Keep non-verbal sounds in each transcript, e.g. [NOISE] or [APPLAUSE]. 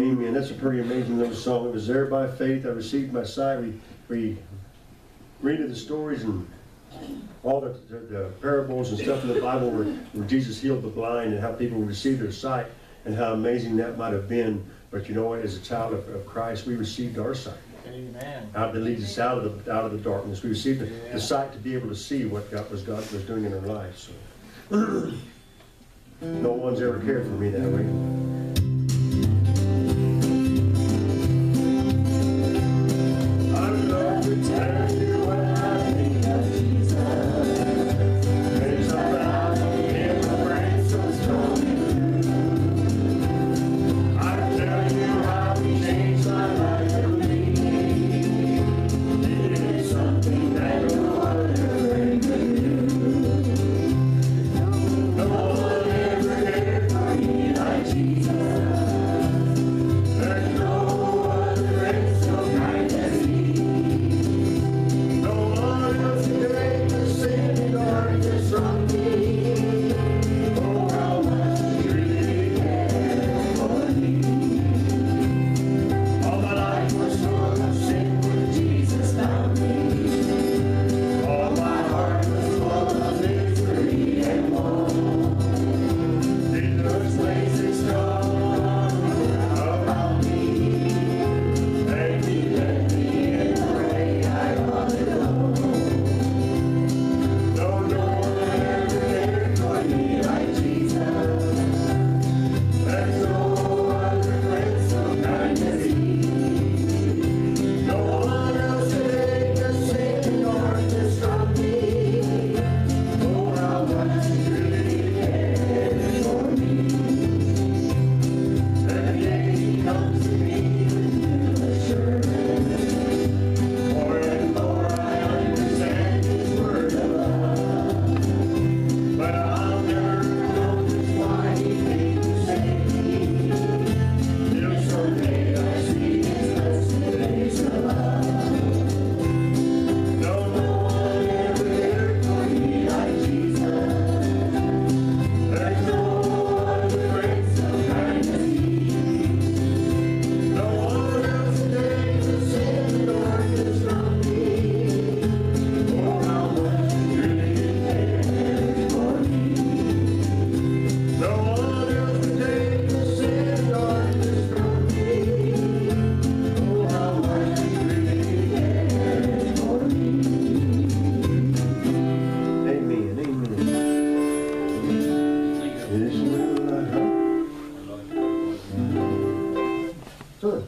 Amen. That's a pretty amazing little song. It was there by faith. I received my sight. We, we read the stories and all the, the, the parables and stuff in the Bible where, where Jesus healed the blind and how people received their sight and how amazing that might have been. But you know what? As a child of, of Christ, we received our sight. Amen. Out that leads us out of the out of the darkness. We received the, Yeah. the sight to be able to see what God was God was doing in our lives. So. [CLEARS THROAT] no one's ever cared for me that way. Sure.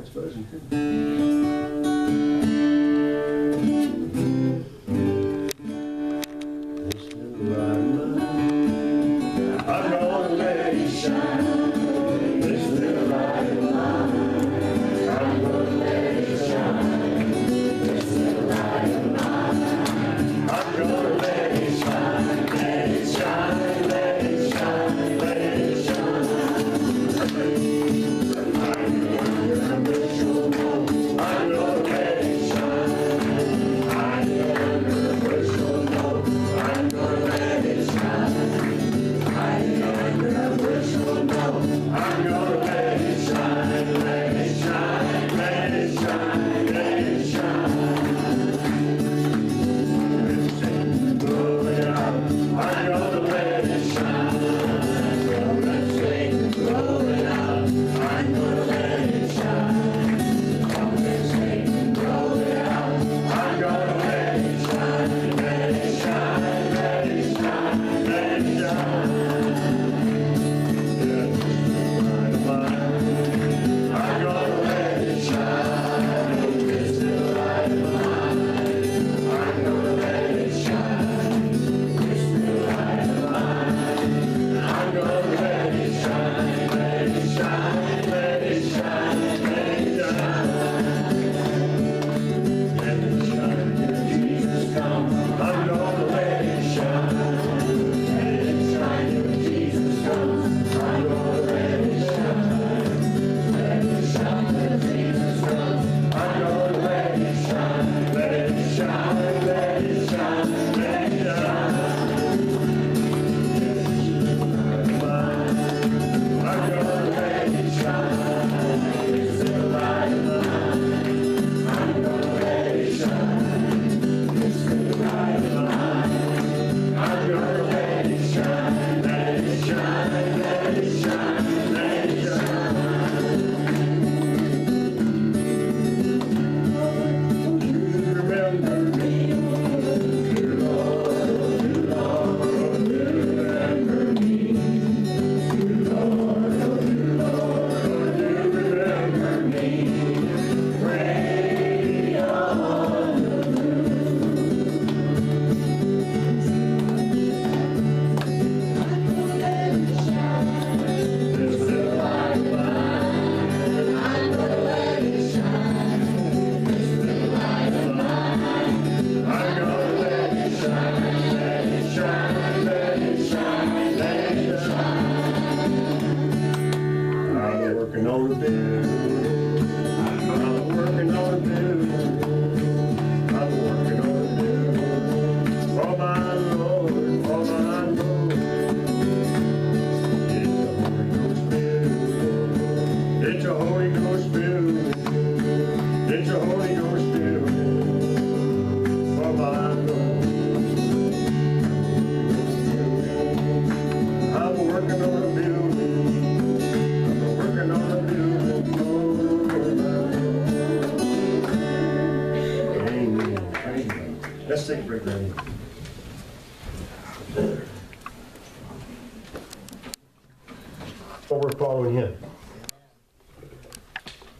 explosion. always.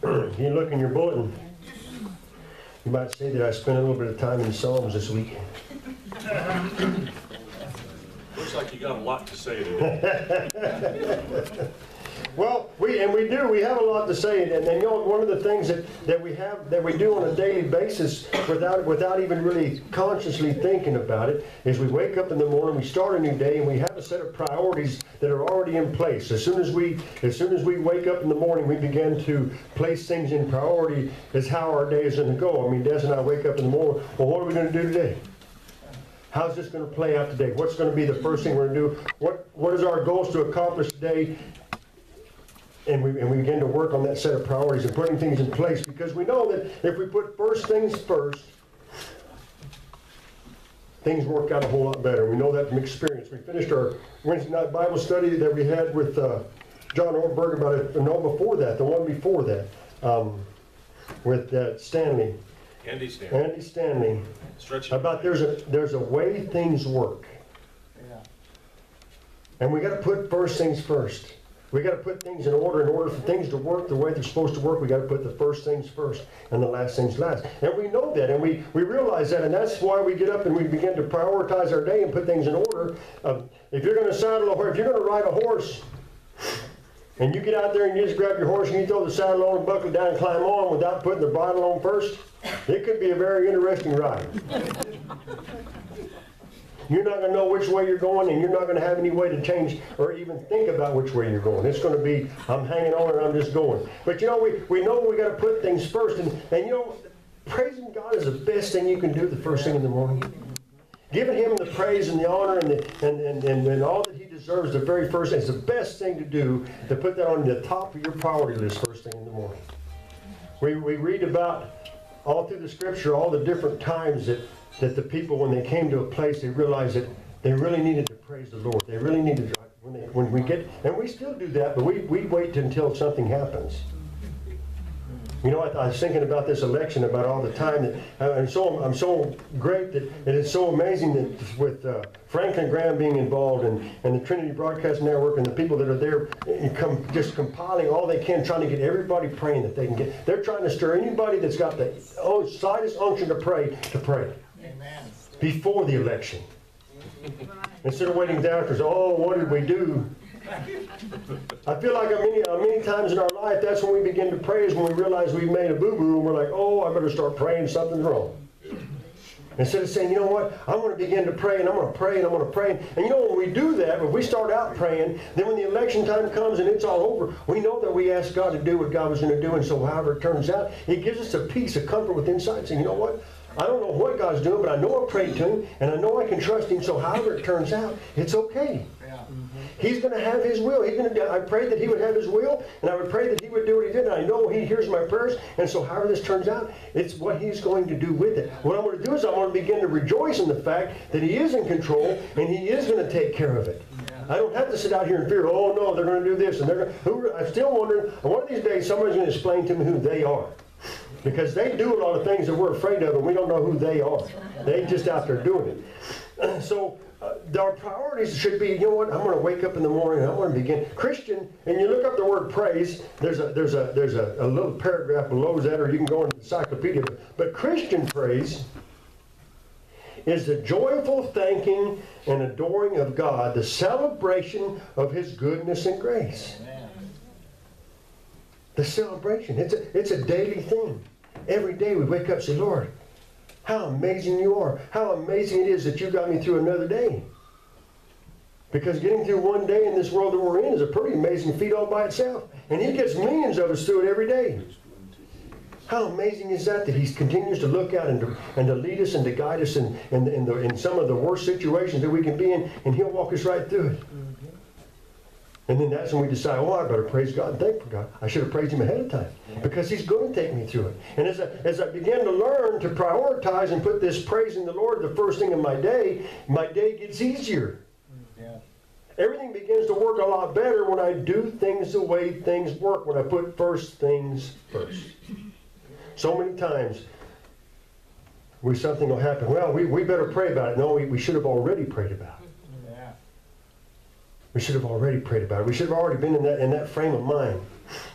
You look in your bulletin, you might say that I spent a little bit of time in Psalms this week. Looks like you got a lot to say today. [LAUGHS] Well, we, and we do, we have a lot to say, and, and you know, one of the things that, that we have, that we do on a daily basis without, without even really consciously thinking about it, is we wake up in the morning, we start a new day, and we have a set of priorities that are already in place. As soon as we, as soon as we wake up in the morning, we begin to place things in priority as how our day is gonna go. I mean, Des and I wake up in the morning, well, what are we gonna do today? How's this going to play out today? What's going to be the first thing we're going to do? What What is our goals to accomplish today? And we, and we begin to work on that set of priorities and putting things in place because we know that if we put first things first, things work out a whole lot better. We know that from experience. We finished our Wednesday night Bible study that we had with uh, John Ortberg about it, no, before that, the one before that, um, with uh, Stanley, Andy Stanley, Andy Stanley, stretch it. about there's a, there's a way things work. Yeah. And we gotta put first things first. We gotta put things in order. In order for things to work the way they're supposed to work, we gotta put the first things first and the last things last. And we know that, and we, we realize that, and that's why we get up and we begin to prioritize our day and put things in order. Um, if you're gonna saddle a horse, if you're gonna ride a horse, and you get out there and you just grab your horse and you throw the saddle on and buckle down and climb on without putting the bridle on first, it could be a very interesting ride. [LAUGHS] You're not going to know which way you're going, and you're not going to have any way to change or even think about which way you're going. It's going to be, I'm hanging on and I'm just going. But you know, we, we know we got to put things first, and, and you know, praising God is the best thing you can do the first thing in the morning. Giving Him the praise and the honor and, the, and, and, and, and all that He deserves the very first thing. It's the best thing to do to put that on the top of your priority list first thing in the morning. We, we read about all through the scripture all the different times that, that the people, when they came to a place, they realized that they really needed to praise the Lord. They really needed to, when, they, when we get, and we still do that, but we, we wait until something happens. You know, I, I was thinking about this election about all the time that, uh, and so I'm so great that it is so amazing that with uh, Franklin Graham being involved and, and the Trinity Broadcast Network and the people that are there uh, come, just compiling all they can, trying to get everybody praying that they can get. They're trying to stir anybody that's got the oh, slightest unction to pray to pray Before the election. Instead of waiting down because, oh, what did we do? I feel like many, many times in our life, that's when we begin to pray is when we realize we've made a boo-boo and we're like, oh, I better start praying something's wrong. Instead of saying, you know what, I'm going to begin to pray and I'm going to pray and I'm going to pray. And you know, when we do that, if we start out praying, then when the election time comes and it's all over, we know that we asked God to do what God was going to do. And so however it turns out, it gives us a peace, a comfort with inside saying, you know what, I don't know what God's doing, but I know I prayed to Him and I know I can trust Him. So however it turns out, it's okay. Yeah. He's going to have His will. He's going to. I prayed that He would have His will, and I would pray that He would do what He did. And I know He hears my prayers, and so however this turns out, it's what He's going to do with it. What I'm going to do is I'm going to begin to rejoice in the fact that He is in control and He is going to take care of it. I don't have to sit out here and fear. Oh no, they're going to do this, and they're. Going, who, I'm still wondering. One of these days, somebody's going to explain to me who they are. Because they do a lot of things that we're afraid of, and we don't know who they are. They just out there doing it. [CLEARS THROAT] So uh, our priorities should be, you know what? I'm going to wake up in the morning. and I'm going to begin Christian. And you look up the word praise. There's a there's a there's a, a little paragraph below that, or you can go into the encyclopedia. But Christian praise is the joyful thanking and adoring of God, the celebration of His goodness and grace. Amen. The celebration. It's a, it's a daily thing. Every day we wake up and say, Lord, how amazing you are. How amazing it is that you got me through another day. Because getting through one day in this world that we're in is a pretty amazing feat all by itself. And He gets millions of us through it every day. How amazing is that that He continues to look out and to, and to lead us and to guide us in, in, in, the, in some of the worst situations that we can be in, and He'll walk us right through it. And then that's when we decide, oh, I better praise God and thank for God. I should have praised Him ahead of time because He's going to take me through it. And as I, as I began to learn to prioritize and put this praising the Lord the first thing in my day, my day gets easier. Mm, yeah. Everything begins to work a lot better when I do things the way things work, when I put first things first. So many times, we, something will happen. Well, we, we better pray about it. No, we, we should have already prayed about it. We should have already prayed about it. We should have already been in that, in that frame of mind.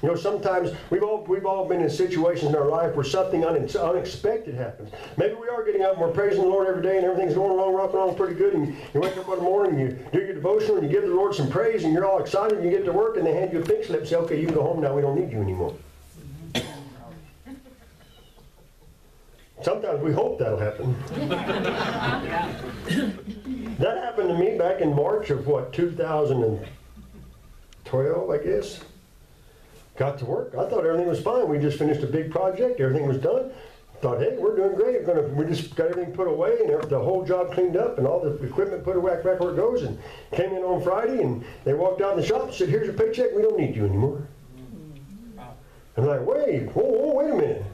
You know, sometimes we've all, we've all been in situations in our life where something une- unexpected happens. Maybe we are getting up and we're praising the Lord every day and everything's going along, rocking along pretty good. And you wake up one morning, and you do your devotional, and you give the Lord some praise, and you're all excited. And you get to work, and they hand you a pink slip and say, okay, you can go home now. We don't need you anymore. Sometimes we hope that'll happen. That happened to me back in March of what, 2012, I guess. Got to work. I thought everything was fine. We just finished a big project. Everything was done. Thought, hey, we're doing great. We're gonna, we just got everything put away and the whole job cleaned up and all the equipment put away back where it goes. And came in on Friday and they walked out in the shop and said, here's your paycheck. We don't need you anymore. Mm-hmm. I'm like, wait, whoa, whoa, wait a minute.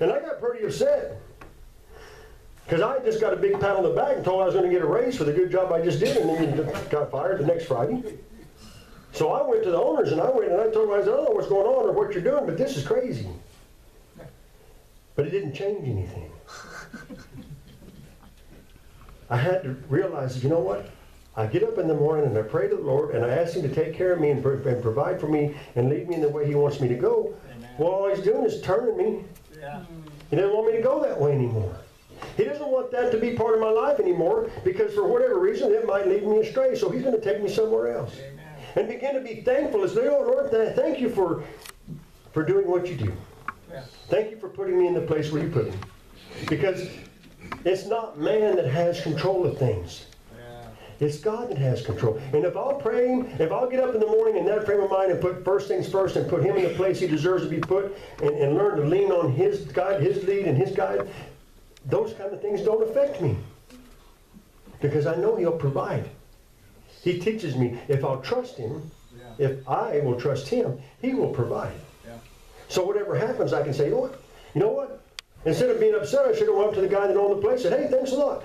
And I got pretty upset. Because I just got a big pat on the back and told I was going to get a raise for the good job I just did, and then got fired the next Friday. So I went to the owners and I went and I told them, I said, I don't know what's going on or what you're doing, but this is crazy. But it didn't change anything. I had to realize, you know what? I get up in the morning and I pray to the Lord and I ask Him to take care of me and, and provide for me and lead me in the way He wants me to go. Well, all He's doing is turning me. He doesn't want me to go that way anymore. He doesn't want that to be part of my life anymore because for whatever reason it might lead me astray. So he's going to take me somewhere else. Amen. And begin to be thankful as Lord, Lord, th- thank you for for doing what you do. Thank you for putting me in the place where you put me. Because it's not man that has control of things. It's God that has control. And if I'll pray, if I'll get up in the morning in that frame of mind and put first things first and put him in the place he deserves to be put and, and learn to lean on his guide, his lead and his guide, those kind of things don't affect me. Because I know he'll provide. He teaches me if I'll trust him, Yeah. if I will trust him, he will provide. Yeah. So whatever happens, I can say, you know what? You know what? Instead of being upset, I should have went up to the guy that owned the place and said, hey, thanks a lot.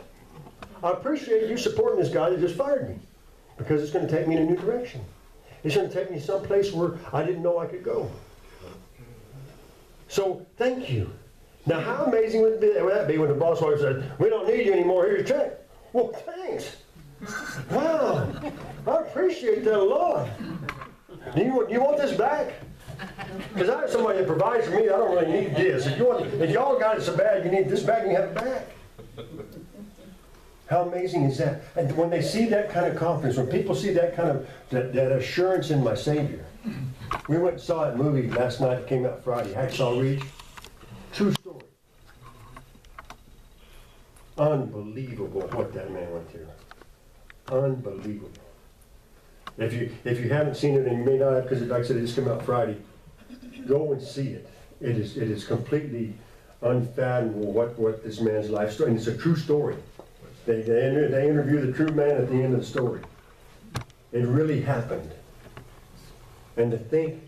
I appreciate you supporting this guy that just fired me because it's going to take me in a new direction. It's going to take me someplace where I didn't know I could go. So thank you. Now, how amazing would, be, would that be when the boss always said, we don't need you anymore, here's your check. Well, thanks. Wow. I appreciate that a lot. Do you, you want this back? Because I have somebody that provides for me, I don't really need this. If you want, if y'all got it so bad, you need this back, you have it back. How amazing is that? And when they see that kind of confidence, when people see that kind of, that, that assurance in my Savior. We went and saw a movie last night, it came out Friday, Hacksaw Ridge. True story. Unbelievable what that man went through. Unbelievable. If you, if you haven't seen it, and you may not have, because like I said, it just came out Friday, go and see it. It is, it is completely unfathomable what, what this man's life story, and it's a true story. They, they, they interview the true man at the end of the story. It really happened. And to think,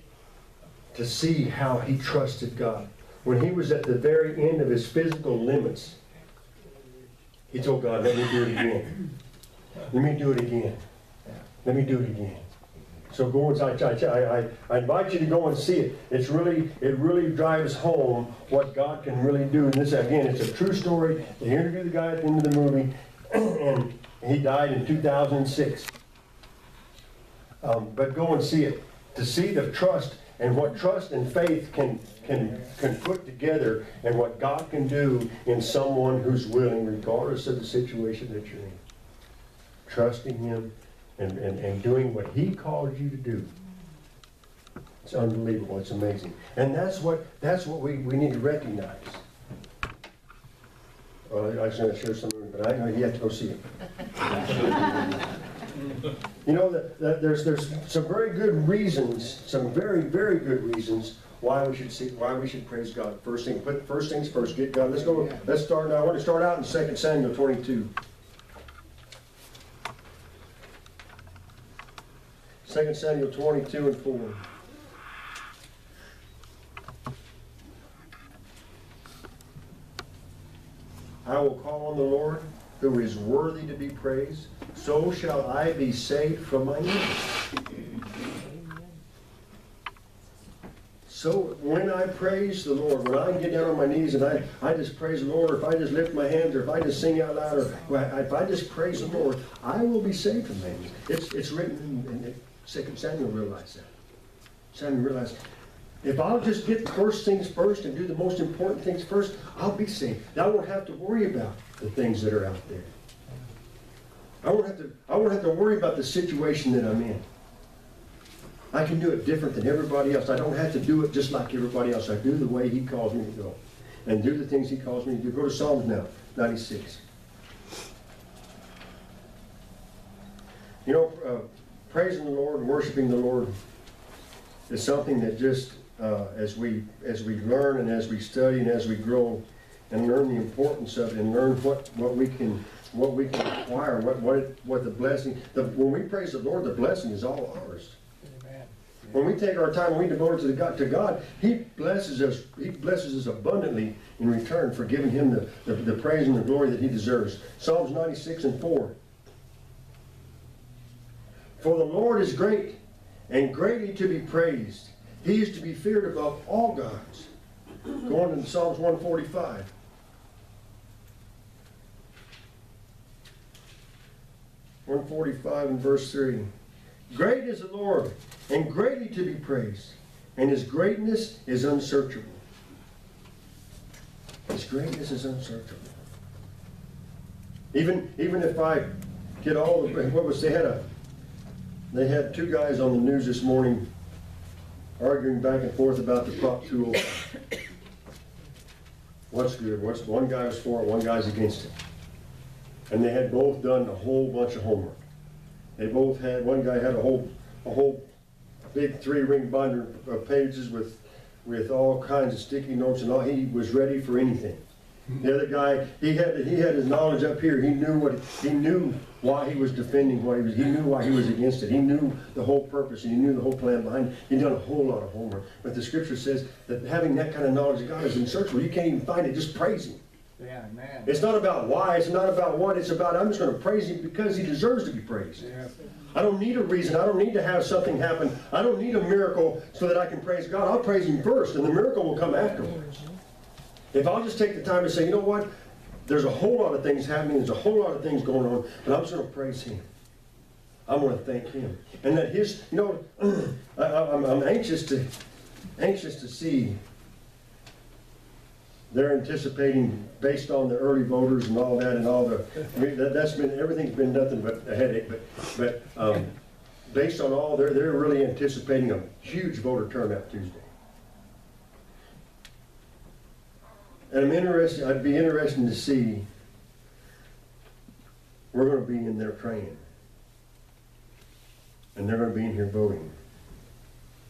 to see how he trusted God. When he was at the very end of his physical limits, he told God, let me do it again. Let me do it again. Let me do it again. So go and I, I, I, I invite you to go and see it. It's really, it really drives home what God can really do. And this, again, it's a true story. They interviewed the guy at the end of the movie, [CLEARS THROAT] and he died in 2006. Um, but go and see it to see the trust and what trust and faith can can can put together, and what God can do in someone who's willing, regardless of the situation that you're in. Trusting Him and, and, and doing what He called you to do. It's unbelievable. It's amazing. And that's what that's what we, we need to recognize. Well, I was going to share something, but I know you have to go see it. You know that, that there's there's some very good reasons, some very very good reasons why we should see why we should praise God. First thing, put first things first. Get God. Let's go. Let's start. I want to start out in 2 Samuel 22. 2 Samuel 22 and 4. I will call on the Lord, who is worthy to be praised. So shall I be saved from my enemies. So when I praise the Lord, when I get down on my knees and I, I just praise the Lord, or if I just lift my hands, or if I just sing out loud, or if I just praise the Lord, I will be saved from things. It's, it's written Second Samuel realized that. Samuel realized, if I'll just get the first things first and do the most important things first, I'll be saved. I won't have to worry about the things that are out there. I won't have to, I won't have to worry about the situation that I'm in. I can do it different than everybody else. I don't have to do it just like everybody else. I do the way He calls me to go. And do the things He calls me to do. Go to Psalms now, 96. You know, uh, praising the Lord and worshiping the Lord is something that just, uh, as we as we learn and as we study and as we grow and learn the importance of it and learn what, what we can what we can acquire, what what it, what the blessing. The, when we praise the Lord, the blessing is all ours. When we take our time and we devote it to God, to God, He blesses us. He blesses us abundantly in return for giving Him the, the, the praise and the glory that He deserves. Psalms 96 and 4. For the Lord is great and greatly to be praised. He is to be feared above all gods. Going to Psalms 145. One forty-five and verse three. Great is the Lord, and greatly to be praised, and his greatness is unsearchable. His greatness is unsearchable. Even, even if I get all the, what was, they had a, they had two guys on the news this morning arguing back and forth about the Prop 205. What's good, what's, one guy was for it, one guy's against it. And they had both done a whole bunch of homework. They both had, one guy had a whole, a whole big three-ring binder of pages with, with all kinds of sticky notes and all, he was ready for anything. The other guy, he had, he had his knowledge up here, he knew what, he knew why he was defending what he was, he knew why he was against it, he knew the whole purpose, and he knew the whole plan behind it, he'd done a whole lot of homework. But the scripture says that having that kind of knowledge of God is unsearchable, you can't even find it, just praise him. Yeah, man. It's not about why, it's not about what, it's about I'm just gonna praise him because he deserves to be praised. Yeah. I don't need a reason. I don't need to have something happen. I don't need a miracle so that I can praise God. I'll praise Him first, and the miracle will come afterwards. If I'll just take the time to say, you know what? There's a whole lot of things happening. There's a whole lot of things going on, but I'm just going to praise Him. I'm going to thank Him, and that His, you know, [CLEARS THROAT] I, I'm anxious to, anxious to see. They're anticipating, based on the early voters and all that, and all the, I mean, that, that's been everything's been nothing but a headache. But, but um, based on all, they're they're really anticipating a huge voter turnout Tuesday. And I'm interested, I'd be interested to see, we're gonna be in there praying. And they're gonna be in here voting.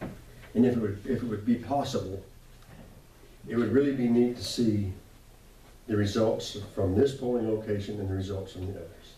And if it would, if it would be possible, it would really be neat to see the results from this polling location and the results from the others.